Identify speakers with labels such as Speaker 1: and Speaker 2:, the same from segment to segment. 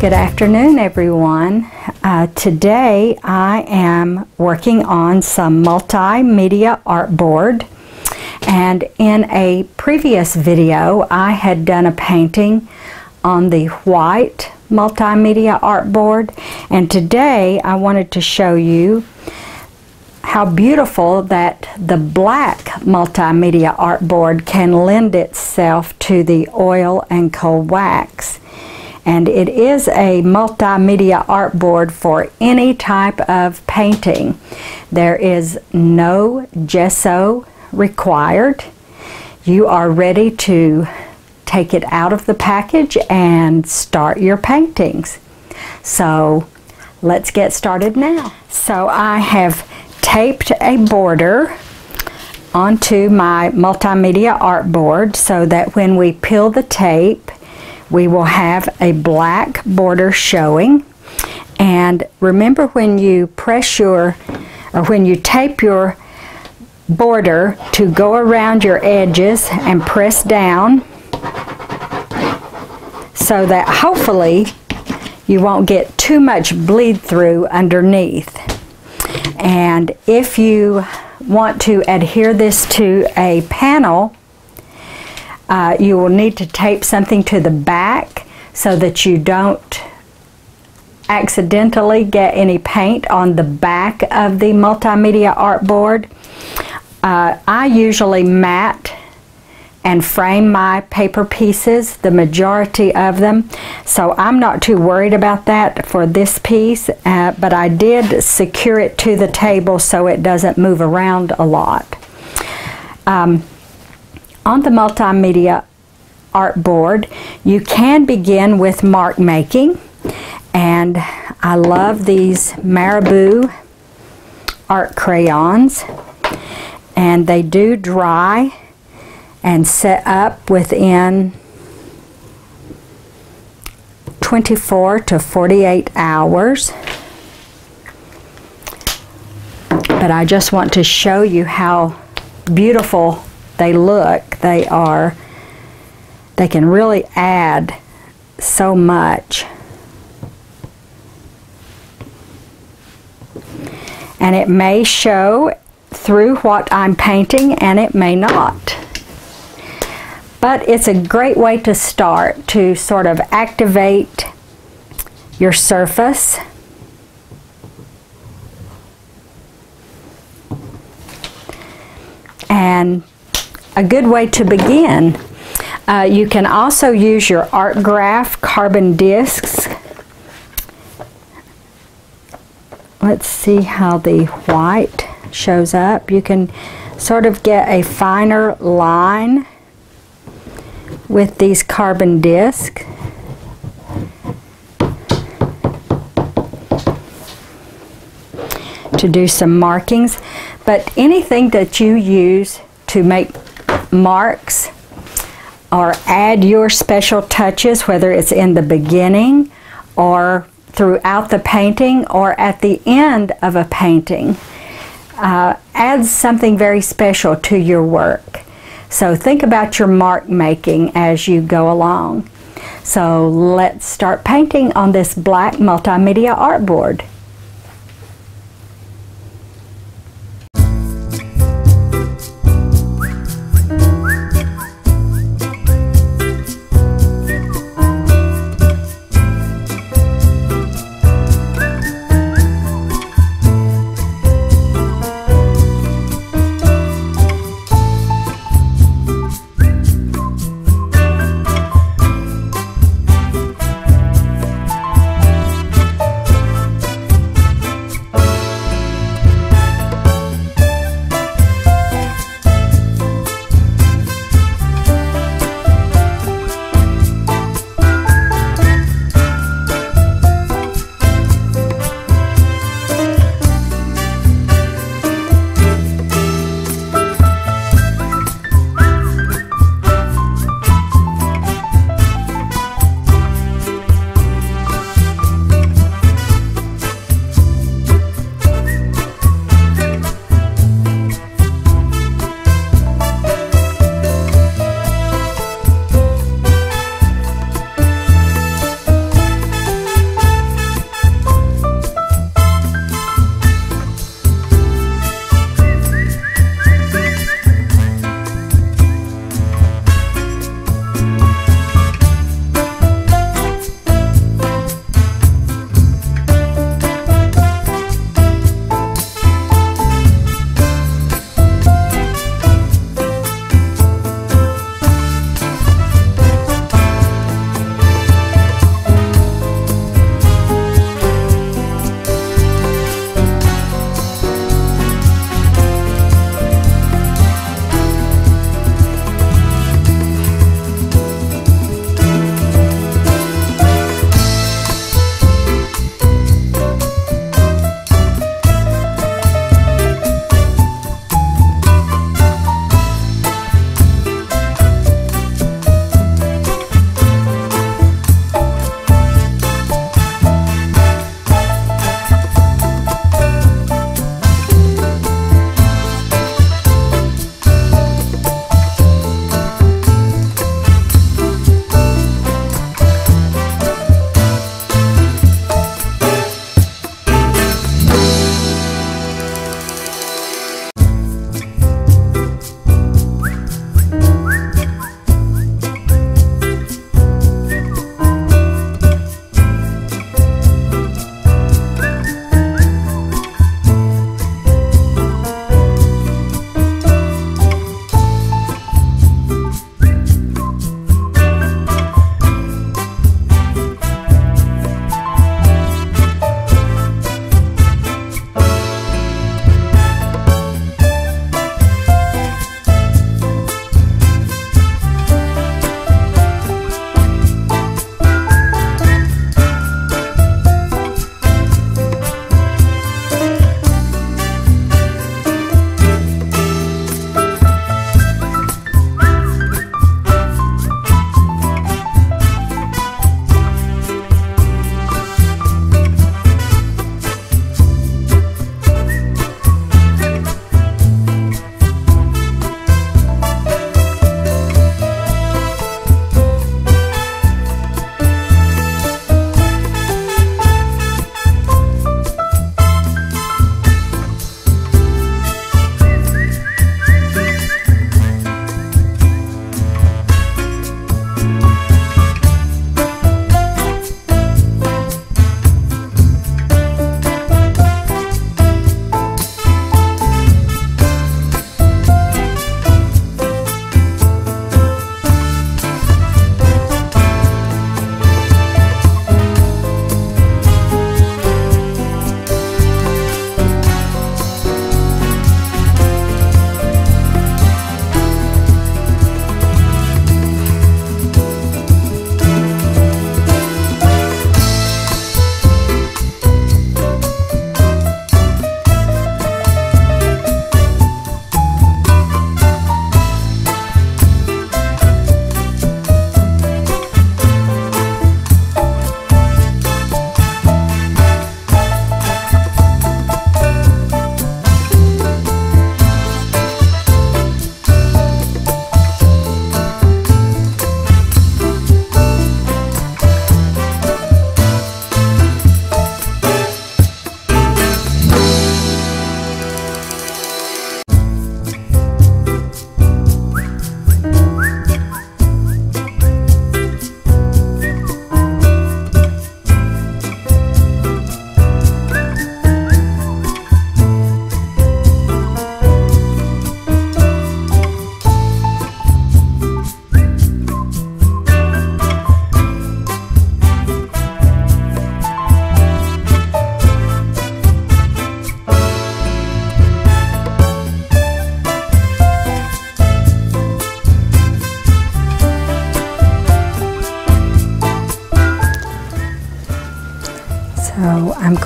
Speaker 1: Good afternoon, everyone. Uh, today I am working on some multimedia artboard. And in a previous video, I had done a painting on the white multimedia artboard. And today I wanted to show you how beautiful that the black multimedia artboard can lend itself to the oil and cold wax and it is a multimedia artboard for any type of painting. There is no gesso required. You are ready to take it out of the package and start your paintings. So let's get started now. So I have taped a border onto my multimedia artboard so that when we peel the tape we will have a black border showing. And remember when you press your or when you tape your border to go around your edges and press down so that hopefully you won't get too much bleed through underneath. And if you want to adhere this to a panel uh, you will need to tape something to the back so that you don't accidentally get any paint on the back of the multimedia artboard. Uh, I usually mat and frame my paper pieces, the majority of them. So I'm not too worried about that for this piece, uh, but I did secure it to the table so it doesn't move around a lot. Um, on the multimedia art board, you can begin with mark making. And I love these Marabu art crayons. And they do dry and set up within 24 to 48 hours. But I just want to show you how beautiful they look, they are, they can really add so much. And it may show through what I'm painting and it may not. But it's a great way to start to sort of activate your surface and a good way to begin. Uh, you can also use your ArtGraf carbon discs. Let's see how the white shows up. You can sort of get a finer line with these carbon discs. to do some markings but anything that you use to make marks or add your special touches, whether it's in the beginning or throughout the painting or at the end of a painting. Uh, adds something very special to your work. So think about your mark making as you go along. So let's start painting on this black multimedia artboard.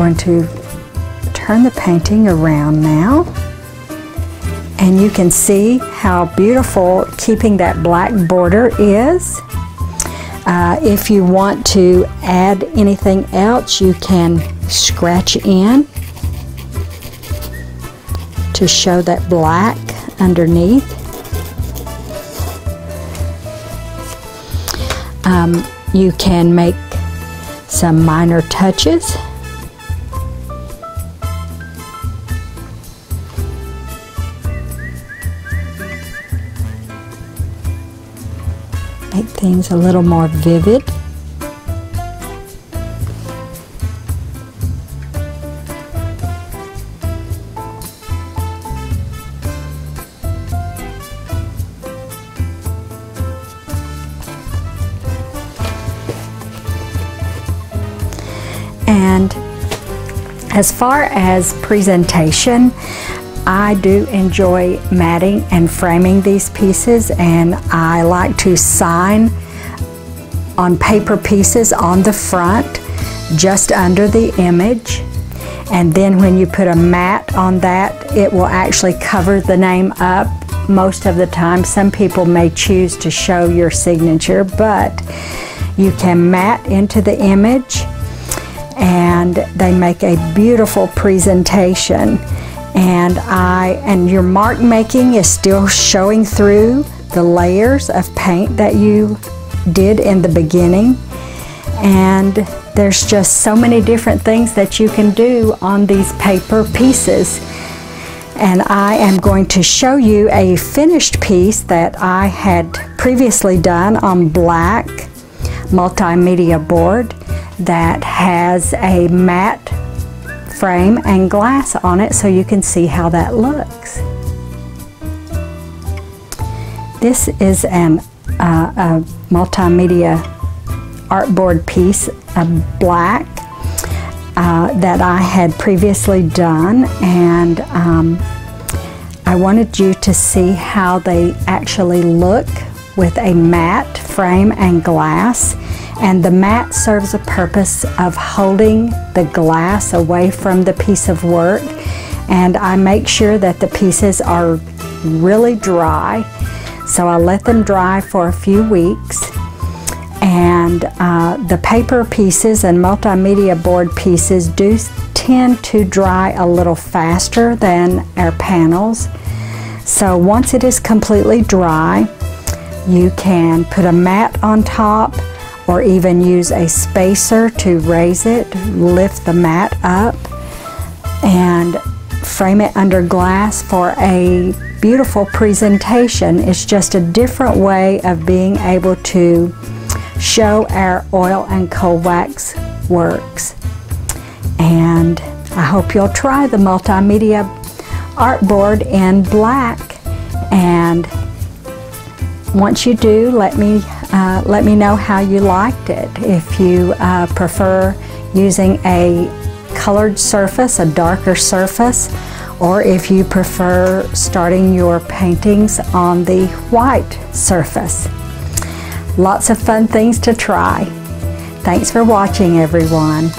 Speaker 1: Going to turn the painting around now. And you can see how beautiful keeping that black border is. Uh, if you want to add anything else, you can scratch in to show that black underneath. Um, you can make some minor touches. Make things a little more vivid. And as far as presentation, I do enjoy matting and framing these pieces and I like to sign on paper pieces on the front just under the image. And then when you put a mat on that it will actually cover the name up. Most of the time some people may choose to show your signature but you can mat into the image and they make a beautiful presentation and I and your mark making is still showing through the layers of paint that you did in the beginning. And there's just so many different things that you can do on these paper pieces. And I am going to show you a finished piece that I had previously done on black multimedia board that has a matte frame and glass on it so you can see how that looks. This is an uh, a multimedia artboard piece of black uh, that I had previously done and um, I wanted you to see how they actually look with a matte frame and glass and the mat serves a purpose of holding the glass away from the piece of work. And I make sure that the pieces are really dry. So I let them dry for a few weeks. And uh, the paper pieces and multimedia board pieces do tend to dry a little faster than our panels. So once it is completely dry you can put a mat on top or even use a spacer to raise it, lift the mat up, and frame it under glass for a beautiful presentation. It's just a different way of being able to show our oil and cold wax works. And I hope you'll try the multimedia art board in black and once you do, let me, uh, let me know how you liked it. If you uh, prefer using a colored surface, a darker surface, or if you prefer starting your paintings on the white surface. Lots of fun things to try. Thanks for watching everyone.